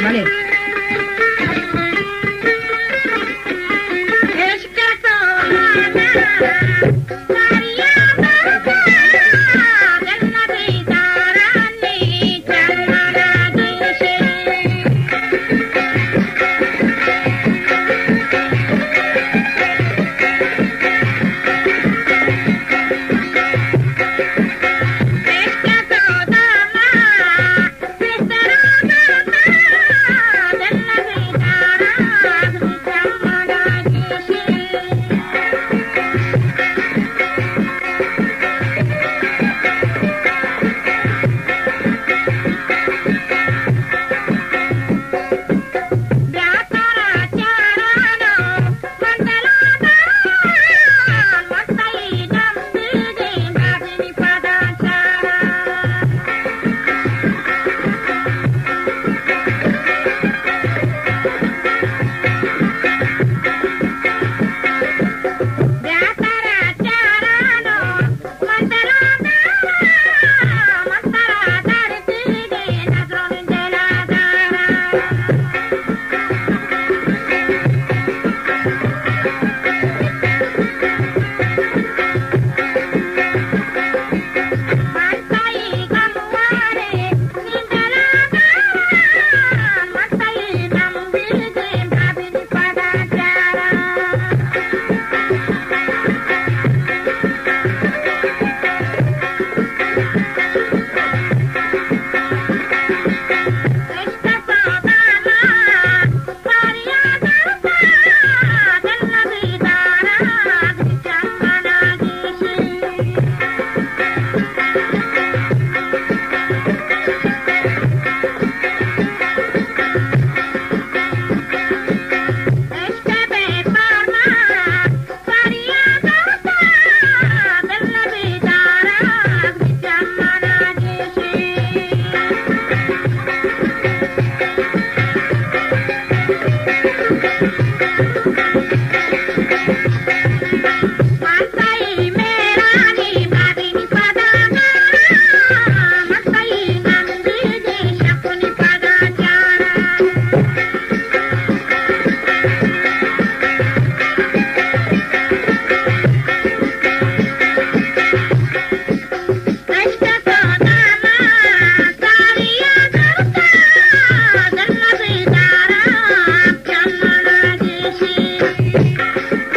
Vale. Expressão. Música Thank you.